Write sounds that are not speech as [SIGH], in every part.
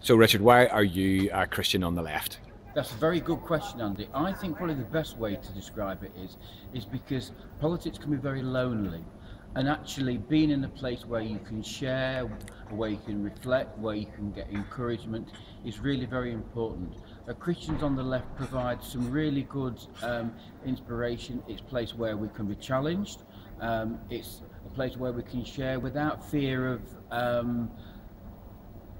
So, Richard, why are you a Christian on the left? That's a very good question, Andy. I think probably the best way to describe it is is because politics can be very lonely. And actually being in a place where you can share, where you can reflect, where you can get encouragement is really very important. Uh, Christians on the left provide some really good um, inspiration. It's a place where we can be challenged. Um, it's a place where we can share without fear of um,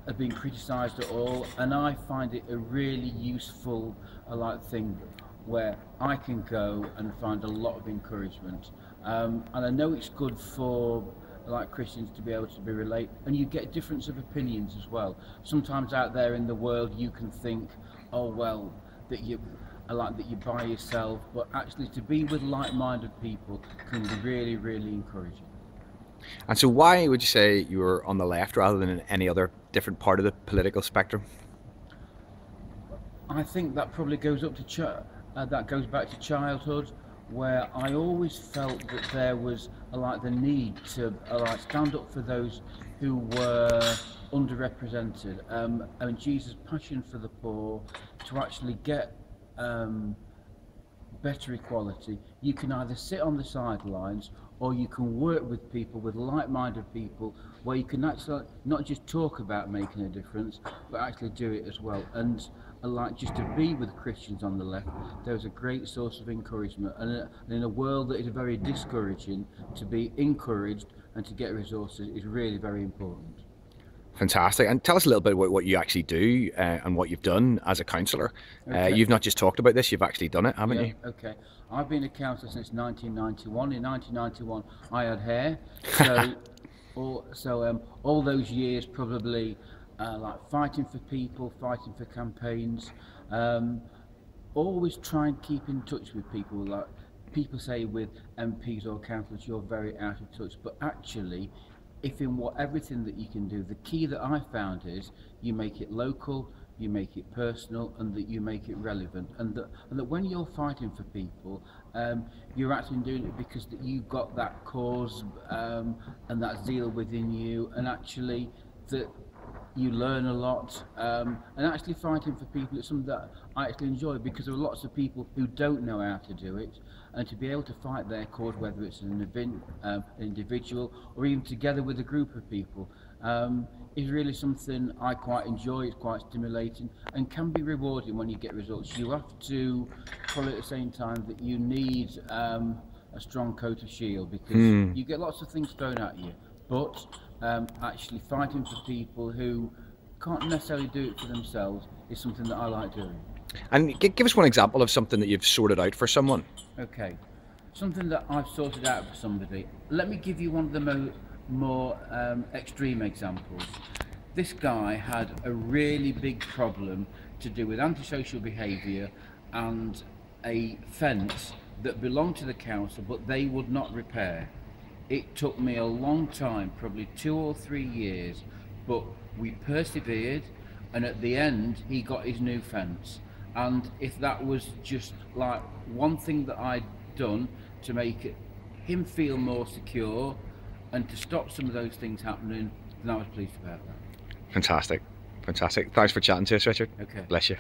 of been criticised at all, and I find it a really useful, like thing where I can go and find a lot of encouragement. Um, and I know it's good for like Christians to be able to be relate, and you get a difference of opinions as well. Sometimes out there in the world, you can think, oh well, that you. I like that you're by yourself, but actually to be with like-minded people can be really, really encouraging. And so, why would you say you were on the left rather than in any other different part of the political spectrum? I think that probably goes up to ch- uh, that goes back to childhood, where I always felt that there was uh, like the need to uh, like stand up for those who were underrepresented, um, and Jesus' passion for the poor to actually get. Um, better equality, you can either sit on the sidelines or you can work with people, with like-minded people, where you can actually not just talk about making a difference, but actually do it as well. And like just to be with Christians on the left, there was a great source of encouragement. And in a world that is very discouraging, to be encouraged and to get resources is really very important. Fantastic. And tell us a little bit about what you actually do uh, and what you've done as a councillor. Uh, okay. Uh, you've not just talked about this, you've actually done it, haven't yeah, you? Okay. I've been a councillor since 1991. In 1991, I had hair. [LAUGHS] So, all, so um, all those years, probably uh, like fighting for people, fighting for campaigns. Um, always try and keep in touch with people. Like people say with MPs or councillors, you're very out of touch, but actually if in what everything that you can do, the key that I found is you make it local, you make it personal, and that you make it relevant, and that and that when you're fighting for people, um, you're actually doing it because that you've got that cause um, and that zeal within you, and actually that you learn a lot um, and actually fighting for people is something that I actually enjoy because there are lots of people who don't know how to do it and to be able to fight their cause whether it's an, event, um, an individual or even together with a group of people um, is really something I quite enjoy, it's quite stimulating and can be rewarding when you get results. You have to follow at the same time that you need um, a strong coat of shield because mm. you get lots of things thrown at you but um, actually fighting for people who can't necessarily do it for themselves is something that I like doing. And give us one example of something that you've sorted out for someone. Okay, something that I've sorted out for somebody. Let me give you one of the mo more um, extreme examples. This guy had a really big problem to do with antisocial behaviour and a fence that belonged to the council but they would not repair it took me a long time, probably two or three years, but we persevered, and at the end, he got his new fence. And if that was just like one thing that I'd done to make it, him feel more secure and to stop some of those things happening, then I was pleased about that. Fantastic. Fantastic. Thanks for chatting to us, Richard. Okay. Bless you.